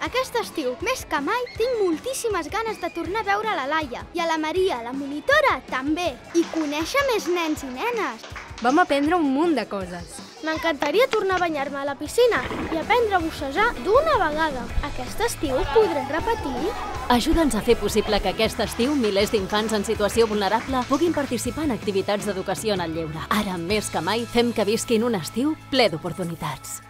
Aquest estiu, més que mai, tinc moltíssimes ganes de tornar a veure la Laia i a la Maria, la monitora, també, i conèixer més nens i nenes. Vam aprendre un munt de coses. M'encantaria tornar a banyar-me a la piscina i aprendre a bussejar d'una vegada. Aquest estiu podré repetir? Ajuda'ns a fer possible que aquest estiu milers d'infants en situació vulnerable puguin participar en activitats d'educació en el lleure. Ara, més que mai, fem que visquin un estiu ple d'oportunitats.